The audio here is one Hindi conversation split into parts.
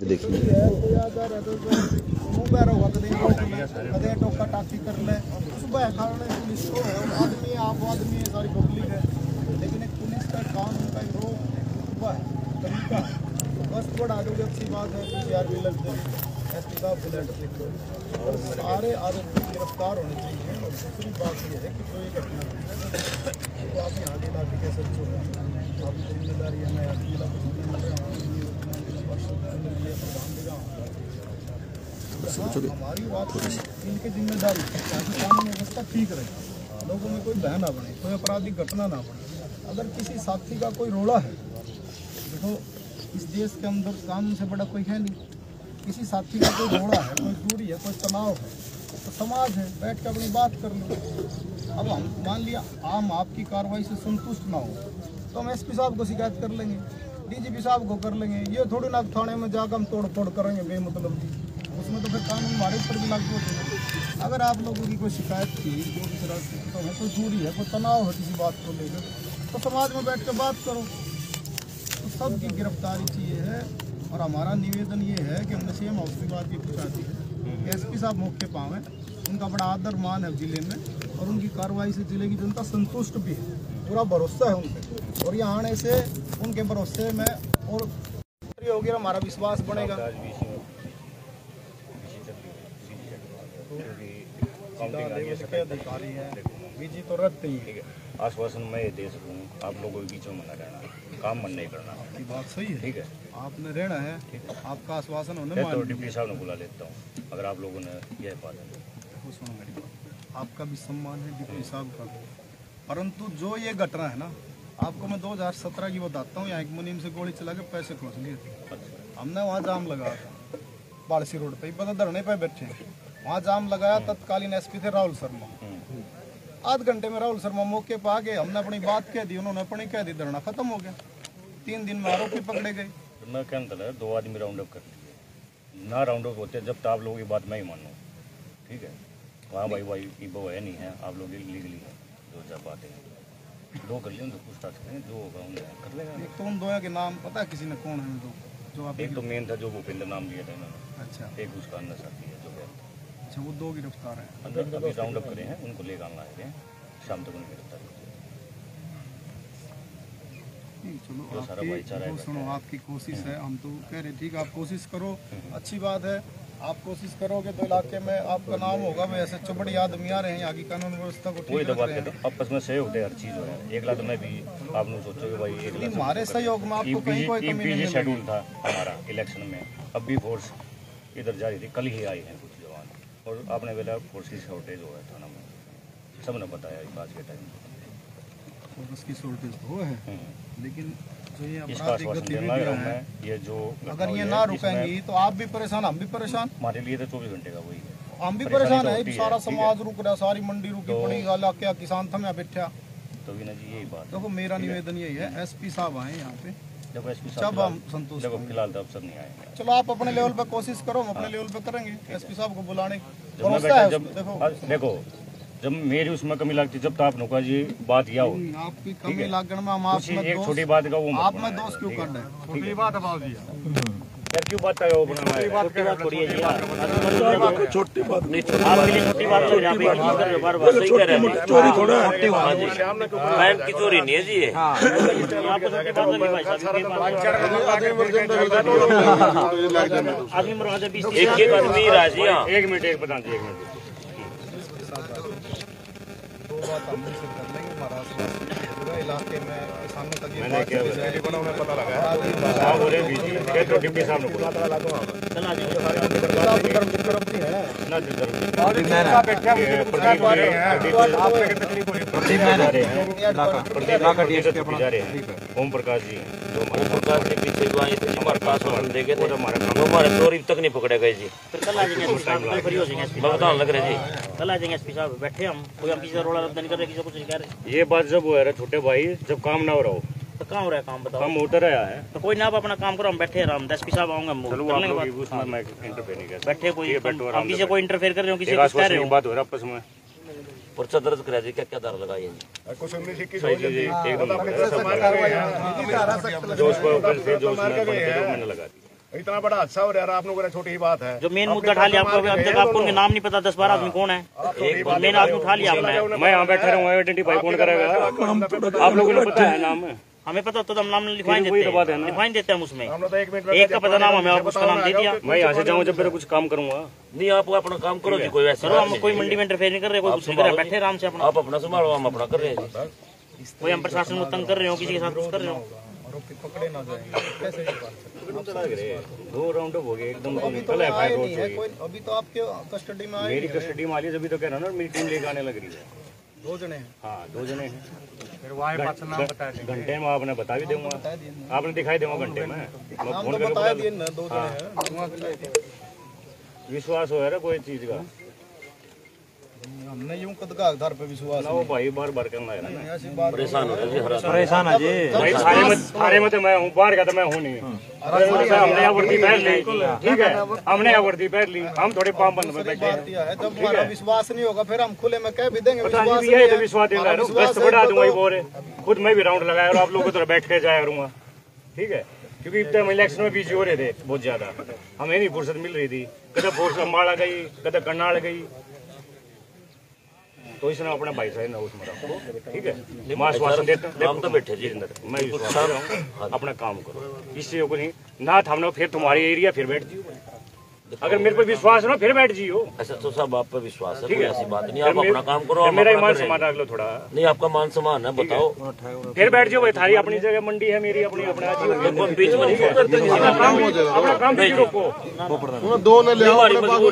तो देखिए लेकिन एक पुलिस का काम उनका एक रोक हुआ है तरीका बस थोड़ा आगे भी अच्छी बात है पी आर भी लगते एस पी साहब बुलेट और सारे आरोपी गिरफ़्तार होने चाहिए और दूसरी बात यह है कि जो ये घटना तो आपने आगे ला के कैसे छोड़ा आपकी ज़िम्मेदारी है मैं आदमी हमारी बात है, इनकी ज़िम्मेदारी है ताकि कानून व्यवस्था ठीक रहे। लोगों में कोई बह ना बने कोई आपराधिक घटना ना बने। अगर किसी साथी का कोई रोड़ा है देखो इस देश के अंदर कानून से बड़ा कोई है नहीं। किसी साथी का कोई रोड़ा है कोई दूरी है कोई तनाव है तो समाज है बैठ के अपनी बात कर लो। अब हम मान लिया आम आपकी कार्रवाई से संतुष्ट ना हो तो हम एसपी साहब को शिकायत कर लेंगे डीजीपी साहब को कर लेंगे। ये थोड़ी ना थाने में जाकर हम तोड़ फोड़ करेंगे बेमतलब। की उसमें तो फिर कानून हमारे ऊपर भी लागू होते हैं। अगर आप लोगों की कोई शिकायत थी जो भी तरह की तो है, कोई दूरी है, कोई तनाव है किसी बात को लेकर तो समाज में बैठ कर बात करो। तो सबकी गिरफ्तारी चाहिए है, और हमारा निवेदन ये है कि हमने सीएम हाउस की बात ये पूछा थी। एस पी साहब मौके पाँव हैं, उनका बड़ा आदर मान है ज़िले में, और उनकी कार्रवाई से ज़िले की जनता संतुष्ट भी है। पूरा भरोसा है उन और यहाँ आने से उनके भरोसे में और होगी हमारा विश्वास बनेगा काउंटिंग अधिकारी हैं। बीजी तो रखते ही ठीक है। आश्वासन मैं ये दे सकूँ आप लोगों के बीच में मना रहना काम मन नहीं करना। की बात सही है। ठीक है। आपने रहना है आपका आश्वासन होने तो डिप्टी साहब ने बुला लेता हूँ अगर आप लोगों ने यह है। मेरी आपका भी सम्मान है डिप्टी साहब का। परंतु जो ये घटना है ना आपको मैं 2017 की बताता हूँ यहाँ एक मुनीम से गोली चला के पैसे खोस लिए। थे हमने वहाँ जाम लगाया था बाड़सी रोड पे पता धरने पे बैठे हैं। वहाँ जाम लगाया तत्कालीन एसपी थे राहुल शर्मा। आध घंटे में राहुल शर्मा मौके पर आ गए हमने अपनी बात कह दी उन्होंने अपनी कह दी धरना खत्म हो गया। तीन दिन में आरोपी पकड़े गए। मैं क्या था दो आदमी राउंड अप कर लिए। ना राउंड अप होते जब तक आप लोगों की बात मैं ही मानूँ। ठीक है? हाँ भाई भाई वो है नहीं है आप लोग लीगली है दो चार बातें हैं। दो कर लें तो पूछताछ करें जो होगा उन्हें कर लेगा। एक तो उन दो के नाम पता है किसी ने कौन है दो? जो आप एक तो मेन था जो भूपेंद्र नाम लिया था इन्होंने। अच्छा। एक उसका अन्य साथी है। अच्छा वो दो गिरफ़्तार हैं। अंदर अभी राउंड अप करे हैं उनको लेकर आना है शाम तक उनकी गिरफ्तारी चलो आपकी सुनो आपकी कोशिश है हम तो कह रहे ठीक आप कोशिश करो अच्छी बात है आप कोशिश करोगे तो इलाके में आपका नाम होगा भाई ऐसे चबड़ी आदमी आ रहे हैं यहाँ की कानून व्यवस्था को ठीक तो बात कहते आपस में सहयोग है हर चीज़ हो एक लाख में भी आप लोग सोचो कि भाई हमारे सहयोग में आपको कहीं कोई कमी नहीं मिलेगी शेड्यूल था हमारा इलेक्शन में। अब भी फोर्स इधर जा रही थी कल ही आई है कुछ। और आपने बोला फोर्स की शॉर्टेज हो है थाना में सबने बताया आज के टाइम और उसकी शॉर्टेज तो है हम्म। लेकिन जो ये मैं ये जो अगर ये ना रुकेंगी तो आप भी परेशान हम भी परेशान। हमारे लिए तो चौबीस घंटे का वही है। हम भी परेशान तो है सारा समाज रुक रहा सारी मंडी रुकी तो- पड़ी गाला क्या किसान था मैं बैठा। तो ना जी यही बात देखो मेरा निवेदन यही है एसपी साहब आए यहाँ पे। देखो एसपी साहब हम संतुष्ट देखो फ़िलहाल तो अफसर नहीं आएँगे। चलो आप अपने लेवल पे कोशिश करो हम अपने लेवल पे करेंगे। एसपी साहब को बुलाने की है देखो। जब मेरी उसमें कमी लगती जब तो आप नुका जी बात या हो। आपकी कमी लागण में हम आप में एक छोटी बात का वो आप में दोस्त क्यों कर रहे हैं? छोटी बात है क्यों बात है वो बनाना है छोटी बात है छोटी नहीं आपके लिए छोटी बात हो जाती है बार बार सही कह रहे हैं चोरी थोड़ा हाँ जी बैंक की चोरी नहीं है जी ये एक एक आदमी राज़ी हाँ एक मिनट एक बता दीजिए एक मिनट दो बात हम कर लेंगे है। इलाके में किसानों तक मैंने क्या। पता लगा साहब बोले बीजी के। तो डिप्टी साहब ने बोला है ना जिधर ओम प्रकाश जी जो। के पीछे जो आए थे हमारे पास और देखे थे। हमारे चोरी तक नहीं पकड़े गए जी। फिर कल आ जाएँगे एसपी साहब कल फ्री हो। जाएँगे एसपी हाँ। लग रहे जी। कल आ जाएँगे एसपी साहब बैठे हम। कोई हम किसी रोड़ा नहीं कर रहे किसी को कुछ नहीं कह रहे। ये बात जब हुआ है छोटे भाई जब काम ना हो रहा हो। तो कहाँ हो रहा है काम बताओ। काम होता रहा है। तो कोई ना आप अपना काम करो हम बैठे आराम एस पी साहब आऊँगा हम चलो कर आप लेंगे लोग बात। उसमें मैं इंटरफेयर नहीं कर सकता। बैठे कोई हम किसी कोई इंटरफेयर कर रहे हो किसी को कह रहे हो। बात हो रहा है आपस में। पर्चा दर्ज कराया जी क्या क्या दर लगाई है? जी जो ऊपर से मैंने लगा दी इतना बड़ा हादसा हो रहा है आप लोगों ने छोटी ही बात है। जो मेन मुद्दा उठा लिया आपको अब तक आपको उनके नाम नहीं पता दस बारह आदमी कौन है? एक मेन आदमी उठा लिया आपने। मैं यहाँ बैठा रहा आइडेंटिफाई कौन करेगा? आप लोगों को पता है नाम। हमें पता तो हम नाम लिखवाई देते तो है। लिखवाई देते हैं हम उसमें। तो एक मिनट में एक का पता नाम हमें आप उसका नाम दे दिया। मैं यहाँ से जाऊँ जब मेरा कुछ काम करूँगा। नहीं आप अपना काम करो जी कोई वैसे हाँ, हम कोई मंडी में इंटरफेयर नहीं कर रहे कोई कुछ कर रहे बैठे आराम से अपना। आप अपना संभालो हम अपना कर रहे हैं। कोई हम प्रशासन को तंग कर रहे हो किसी के साथ कुछ कर रहे हो? पकड़े ना जाएँगे कैसे ये बात चलेगी? दो राउंड हो गए एकदम अभी तो है अभी तो आपके कस्टडी में मेरी कस्टडी में आ रही है, जब तो कह रहा ना मेरी टीम लेके आने लग रही है। दो जने हैं। हाँ दो जने हैं। घंटे में आपने बता भी दूँगा। आपने दिखाई दूँगा घंटे में। मैं फ़ोन तो करके बता बता दिए ना दो जने हैं। विश्वास हो है कोई चीज़ का? हमने यूँ कद का आधार पे विश्वास ना वो भाई बार बार करना है ना। ऐसी बात परेशान हो रहे जी हरा परेशान है जी। भाई थारे में थारे में तो मैं हूँ बाहर का तो मैं हूँ नहीं। हमने वर्दी पहन ली। ठीक है? हमने वर्दी पहन ली। हम थोड़े में बैठे बात यह है जब हमारा विश्वास नहीं होगा फिर हम खुले में कह भी देंगे विश्वास नहीं है। तो विश्वास दिन विश्वास गश्त बढ़ा तो दूँगा ही बोल खुद मैं भी राउंड लगाया और आप लोगों को तो बैठ के जाया करूँगा। ठीक है? क्योंकि इतने हम इलेक्शन में बिज़ी हो रहे थे बहुत ज़्यादा। हमें नहीं फुर्सत मिल रही थी। कदम फोर्स अम्बाड़ा गई कदम करनाल गई। तो इसने अपने भाई साहब ने उसमें रखो। ठीक है? मैं आश्वासन देता हम तो बैठे जी। मैं विश्वास कर रहा हूँ। अपना काम करो। इससे नहीं। ना थामना फिर तुम्हारी एरिया फिर बैठ जियो अगर मेरे पर विश्वास है ना फिर बैठ जियो। ऐसा तो सब आप पे विश्वास है कोई ऐसी बात नहीं आप अपना काम करो मेरा हैं। समान रख लो थोड़ा। नहीं आपका मान सम्मान है बताओ। फिर बैठ जाओ भाई थारी अपनी जगह मंडी है मेरी अपनी अपना बीच में नहीं करते किसी का। काम अपना काम भी रोको दो ने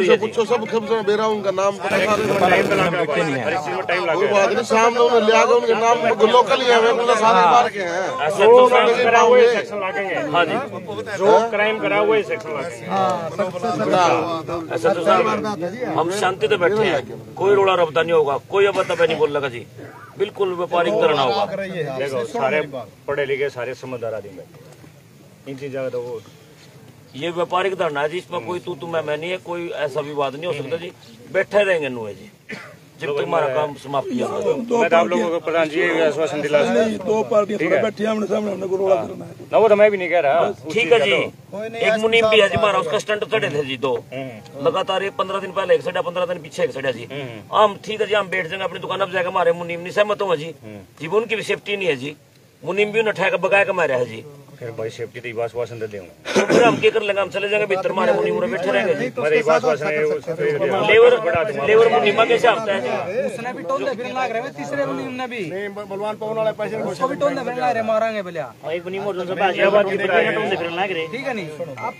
है जी। पूछो सब खब से मेरा उनका नाम पता सारे टाइम तो लगा कोई बात नहीं सामने उन्हें के उनके नाम लोकल ही है वे सारे बाहर के हैं। ऐसा जो तो क्राइम करा हुआ है सेक्शन लगेंगे हाँ जी। जो क्राइम करा हुआ है सेक्शन लगेंगे ऐसा तो साहब हम शांति से बैठे हैं। कोई रोड़ा रबता नहीं होगा कोई अब तब नहीं बोल लगा जी। बिल्कुल व्यापारिक करना होगा। देखो सारे पढ़े लिखे सारे समझदार आदमी बैठे इन चीज़ों का तो वो ये व्यापारिक धरना है जी इसमें कोई तू तू मैं मैं नहीं है कोई ऐसा विवाद नहीं हो सकता जी। बैठे रहेंगे नुए जी। जब तक हमारा काम समाप्त किया मैं तो आप लोगों को प्रधान जी आश्वासन दिला दो पार्टियाँ बैठी हैं, सामने हमने को रोड़ा करना है। ना वो तो मैं भी नहीं कह रहा। ठीक है जी। तो। एक मुनीम भी है जी हमारा उसका स्टंट चढ़े थे जी दो। लगातार ये पंद्रह दिन पहले एक सड़ा पंद्रह दिन पीछे एक सड़ा जी। हम ठीक है जी हम बैठ जाएँगे अपनी दुकान पर जाकर हमारे मुनीम। नहीं सहमत हुआ जी जी वो उनकी भी सेफ्टी नहीं है जी। मुनीम भी उन्हें ठहका बगाया के मारा है जी। फिर भाई सेफ्टी तो आश्वासन दे दूँगा फिर हम क्या कर लेंगे? हम चले जाएँगे भीतर हमारे मुनीम उन्हें बैठे रहेंगे। जी मैं एक आश्वासन है दे रहा लेबर लेबर मुनीमा कैसे आता है उसने भी टोल दे फिर लाग रहे तीसरे मुनीम ने भी। नहीं बलवान पवन वाले पैसे उसको भी टोल दे फिर लाग रहे मारेंगे भले। एक बनी मोर से बात ये बात की फिर फिर लग रहे ठीक है नहीं? आप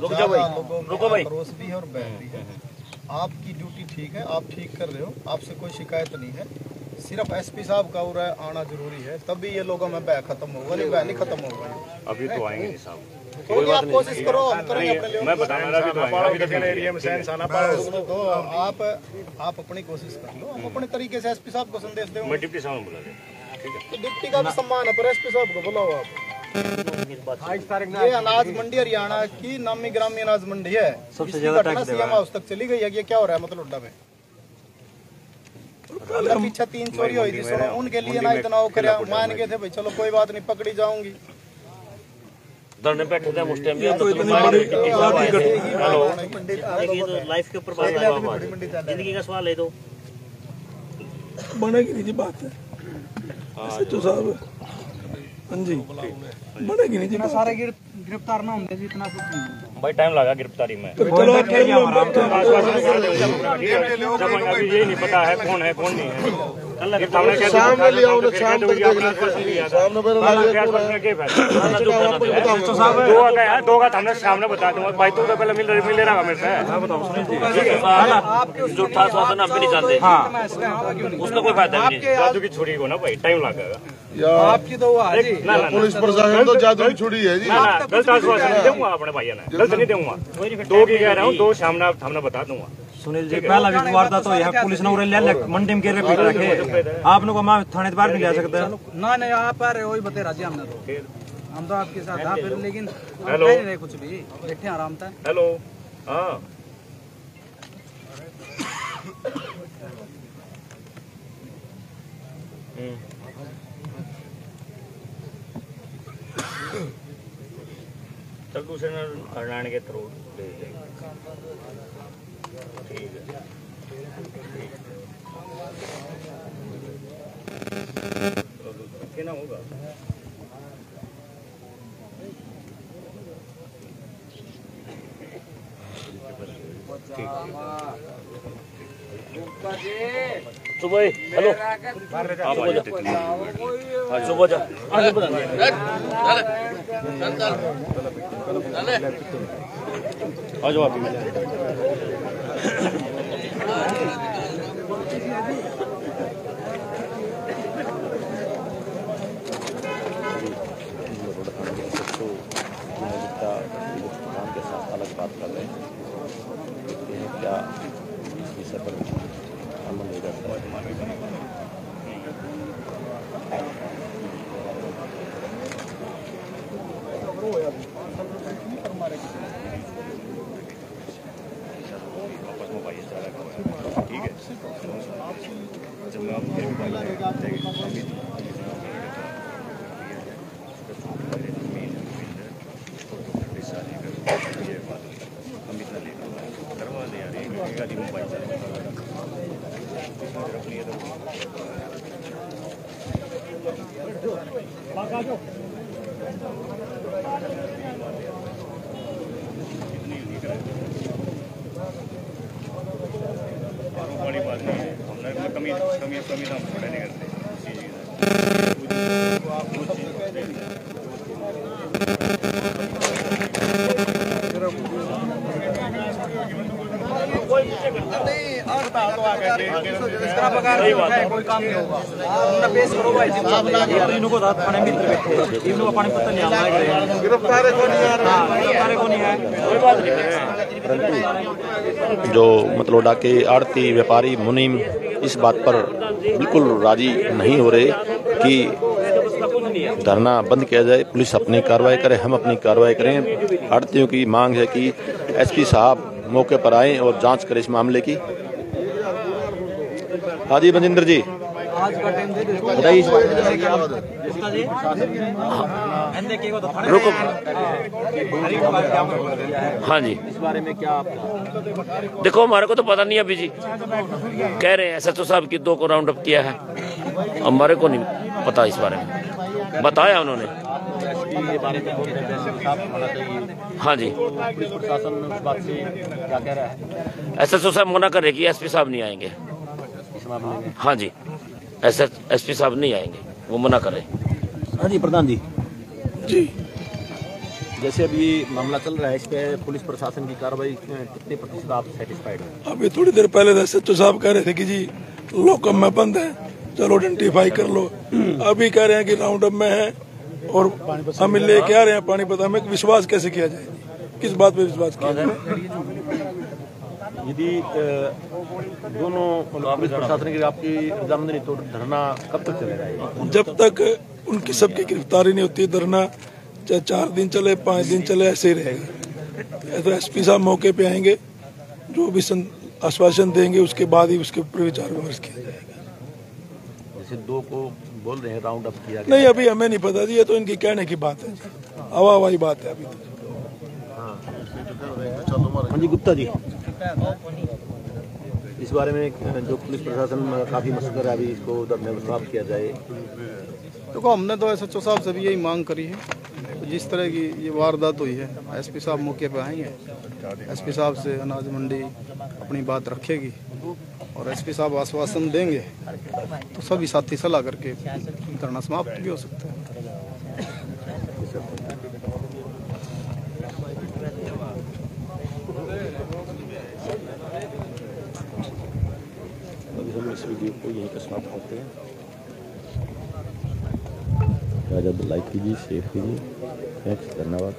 रुक जाओ भाई। रुको भाई। पड़ोस भी है और बैठ भी है। आपकी ड्यूटी ठीक है आप ठीक कर रहे हो आपसे कोई शिकायत नहीं है। सिर्फ़ एसपी साहब का और आना ज़रूरी है तभी ये लोगों में बैग खत्म होगा नहीं बैग नहीं खत्म होगा। अभी तो आएँगे नहीं साहब। कोई नहीं आप कोशिश करो हम करेंगे अपने मैं बता रहा अभी तो आएँगे। अभी तो फिर एरिया में सहन साना पड़ो तो आप आप अपनी कोशिश कर लो हम अपने तरीके से एसपी साहब को संदेश देंगे मैं डिप्टी साहब बुला दे ठीक है? तो डिप्टी का भी सम्मान है पर एसपी साहब को बुलाओ आप। ये अनाज मंडी हरियाणा की नामी ग्रामीण अनाज मंडी है। सबसे ज़्यादा सीएम हाउस तक चली गई है ये क्या हो रहा है मतलब उड्डा में अगर पीछे तीन चोरी हुई थी सुनो उनके लिए ना इतना वो करे मान गए थे भाई चलो कोई बात नहीं पकड़ी जाऊँगी। धरने बैठे थे उस टाइम तो तो लाइफ के ऊपर बात ज़िंदगी का सवाल है तो बनेगी नहीं जी बात। है सच्चो साहब हाँ जी। बनेगी नहीं जी सारे गिरफ़्तार ना होंगे जी इतना कुछ नहीं भाई टाइम लगा गिरफ्तारी में तो तो तो है। ये नहीं पता है कौन है कौन नहीं है ये सामने लिया उन्हें शाम तक मेरे हाँ? दो का है दो का हमने सामने बता दूँगा भाई तू तो पहले मिल मिल रहा मेरे से। जो। था शासन हम भी नहीं जानते। हाँ, उसका कोई फ़ायदा नहीं। जादू की छुरी को ना भाई टाइम लगेगा। आपकी तो है ना ना ना। पुलिस प्रशासन तो जादू की छुड़ी है जी। ना गलत आश्वासन दूँगा अपने भाइयों ने। गलत नहीं दूँगा। दो की कह रहा हूँ दो सामने सामने बता दूँगा। सुनील जी पहला भी वारदात तो यहाँ पुलिस ने उरे ले ले मंडी में गिर पीट रखे। आप लोग वहाँ थाने बाहर नहीं जा सकते। ना नहीं आप आ रहे हो ही बते राज़ी हमने तो। हम तो आपके साथ हाँ। फिर लेकिन हेलो। नहीं रहे कुछ भी बैठे आराम से। हेलो। हाँ। तब दूसरे हरियाणा के थ्रू ले जाएँगे है। कितना होगा सुबह हेलो जा। हाँ, सुबह जा। आ आप के साथ अलग बात कर रहे देखते क्या इस पर अमल हो जाता है आपस में भाई सारा का ठीक है जब मैं आप फिर भी भाई हम इतना लेकर करवा दे यार एक गाड़ी में भाई सारा अपनी है तो और बड़ी बात नहीं है। हमने कमी कमी कमी तो हम नहीं करते इसी चीज़ है। सही बात है कोई काम नहीं होगा उन्होंने पेश करो भाई जिम्मा इनको तो थाने में बैठे इनको पानी पता नहीं आ रहा जो मतलब डाके आड़ती, व्यापारी, मुनीम, इस बात पर बिल्कुल राज़ी नहीं हो रहे कि धरना बंद किया जाए, पुलिस अपनी कार्रवाई करे, हम अपनी कार्रवाई करें। आड़तियों की मांग है कि एसपी साहब मौके पर आए और जाँच करें इस मामले की। हाँ जी बजिंदर जी। बताइए रुको हाँ जी इस बारे में। क्या देखो, हमारे को तो पता नहीं अभी जी। कह रहे हैं एस एच ओ साहब की दो को राउंड अप किया है। हमारे को नहीं पता इस बारे में। बताया उन्होंने। के बारे में बोल रहे हैं हाँ जी। पुलिस प्रशासन बात से क्या कह रहा एस एच साहब मना कर रहे कि एसपी साहब नहीं आएँगे। हाँ जी। एस एस पी साहब नहीं आएँगे। वो मना कर रहे। हाँ जी प्रधान जी। जी। जैसे अभी मामला चल रहा है इस पे पुलिस प्रशासन की कार्रवाई कितने प्रतिशत आप सेटिस्फाइड हैं? अभी थोड़ी देर पहले एस एच साहब कह रहे थे कि जी लॉकअप में बंद है। चलो आइडेंटिफाई कर लो। अभी कह रहे हैं कि राउंड अप में है और हम लेके आ रहे हैं पानी पता हमें विश्वास कैसे किया जाए? किस बात पे विश्वास किया जाए? यदि दोनों प्रशासन की आपकी तो धरना कब तक चलेगा जब तक उनकी सबकी गिरफ्तारी नहीं होती धरना चाहे चार दिन चले पाँच दिन चले ऐसे ही रहेगा। तो एसपी साहब मौके पे आएँगे जो भी आश्वासन देंगे उसके बाद ही उसके ऊपर विचार विमर्श किया जाएगा। जैसे दो को बोल रहे हैं राउंड अप किया गया। नहीं अभी हमें नहीं पता जी ये तो इनकी कहने की बात है। हवा हवाई बात है अभी तो। हाँ। जी गुप्ता जी। इस बारे में जो पुलिस प्रशासन काफ़ी मशक्कर है अभी इसको समाप्त किया जाए। देखो तो हमने तो एस एच साहब से भी यही मांग करी है। जिस तरह की ये वारदात हुई है एसपी साहब मौके पे आएँगे। एसपी साहब से अनाज मंडी अपनी बात रखेगी। और एसपी साहब आश्वासन देंगे तो सभी साथी सलाह करके धरना समाप्त भी हो सकता है। समाप्त करते हैं। ज़्यादा लाइक कीजिए, शेयर कीजिए। थैंक्स, धन्यवाद।